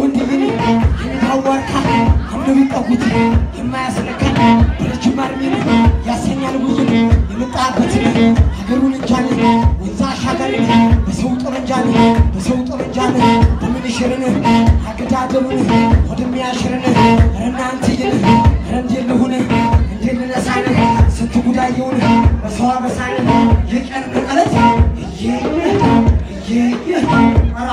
ወንድምን የሚታዋርካ እንደሚጠጉት የማያስለካ በረጅም እድሜን ያሰኛል ጉዞን የመጣበትን ሀገሩን እጃን ወንዝ አሻጋሪን በሰው ጠመንጃን በሰው ጠመንጃን በምንሽርን አገዳደሉን ወደሚያሽርን ረናንትይን ረንዴልሁን እንድንነሳን ስንት ጉዳየውን በሰው አበሳን የቀን ዕለት እየ እየ ራ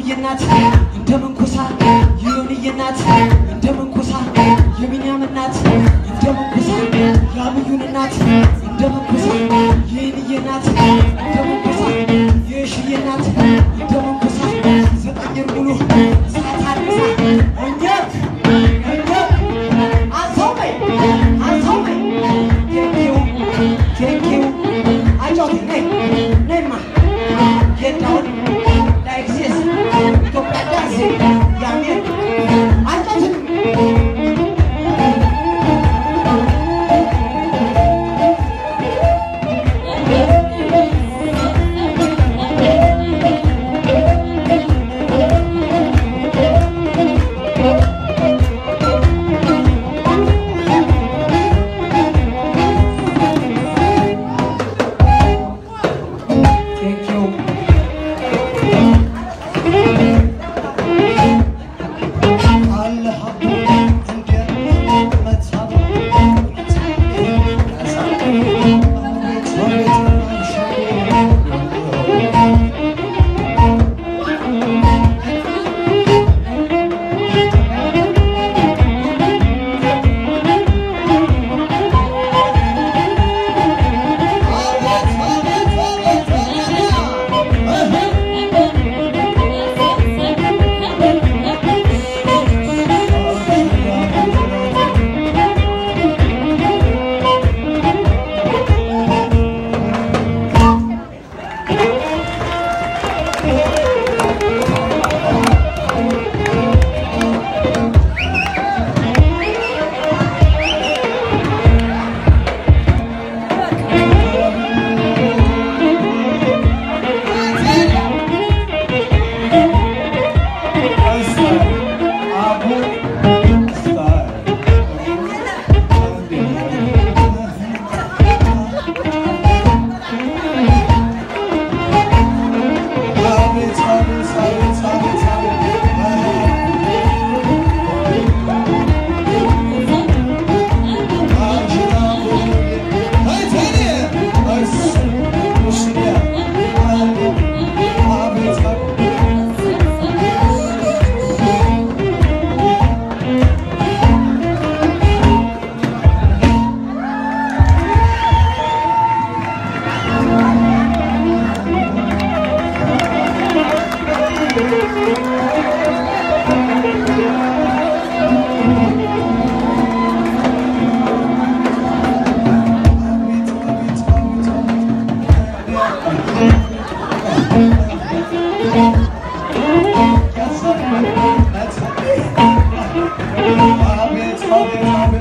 የሆንዬ እናት እንደ መንኮሳ የሆንዬ እናት እንደ መንኮሳ የብንያም እንደ መንኮሳ የአብዩን እናት እንደ መንኮሳ የእንዬ እንደ መንኮሳ የእሽዬ እንደ መንኮሳ ዘጠኝ ሙሉ That's okay. That's okay. Hop it, hop it, hop it.